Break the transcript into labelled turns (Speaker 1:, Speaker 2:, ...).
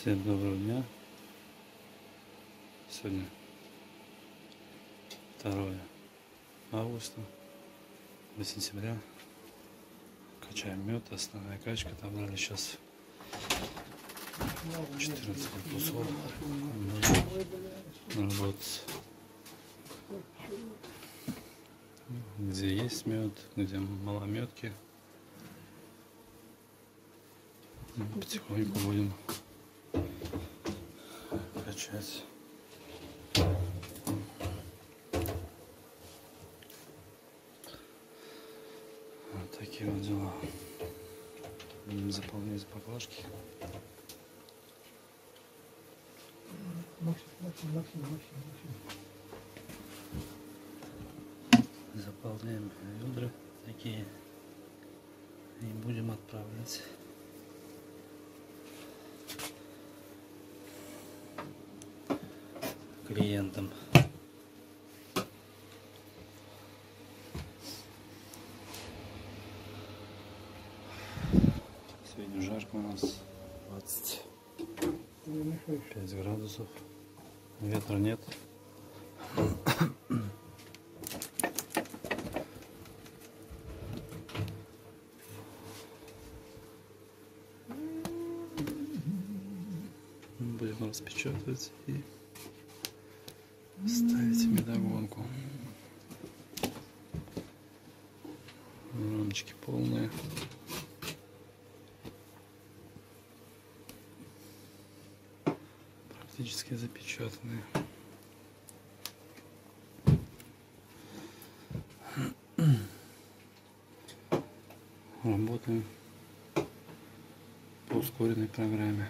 Speaker 1: Всем доброго дня. Сегодня 2 августа, до сентября. Качаем мед, основная качка. Набрали сейчас 14 корпусов. Будем работать. Где есть мед, где малометки. Потихоньку будем качать. Вот такие вот дела. Будем заполнять баклажки. Заполняем ведра такие и будем отправлять. Клиентам. Сегодня жарко у нас 25
Speaker 2: Ты не мешаешь.
Speaker 1: градусов. Ветра нет. Будем распечатывать и ставить медогонку. Рамочки полные. Практически запечатанные. Работаем по ускоренной программе.